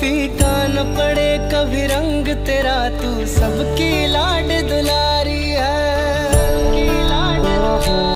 फीका न पड़े कभी रंग तेरा तू सबके